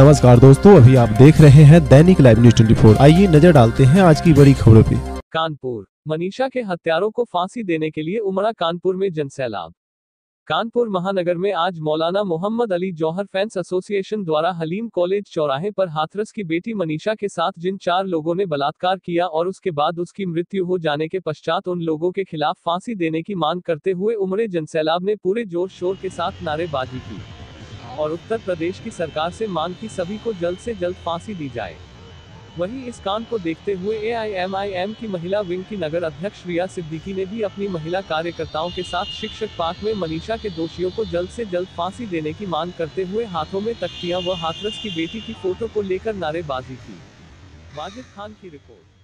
नमस्कार दोस्तों, अभी आप देख रहे हैं दैनिक लाइव न्यूज़ 24 आइए नज़र डालते हैं आज की बड़ी खबरों पे। कानपुर। मनीषा के हत्यारों को फांसी देने के लिए उमड़ा कानपुर में जनसैलाब। कानपुर महानगर में आज मौलाना मोहम्मद अली जौहर फैंस एसोसिएशन द्वारा हलीम कॉलेज चौराहे पर हाथरस की बेटी मनीषा के साथ जिन चार लोगों ने बलात्कार किया और उसके बाद उसकी मृत्यु हो जाने के पश्चात उन लोगों के खिलाफ फांसी देने की मांग करते हुए उमड़े जनसैलाब ने पूरे ज़ोर शोर के साथ नारेबाजी की। और उत्तर प्रदेश की सरकार से मांग की सभी को जल्द से जल्द फांसी दी जाए। वहीं इस कांड को देखते हुए एआईएमआईएम की महिला विंग की नगर अध्यक्ष रिया सिद्दीकी ने भी अपनी महिला कार्यकर्ताओं के साथ शिक्षक पार्क में मनीषा के दोषियों को जल्द से जल्द फांसी देने की मांग करते हुए हाथों में तख्तियाँ व हाथरस की बेटी की फ़ोटो को लेकर नारेबाजी की। वाजिद खान की रिपोर्ट।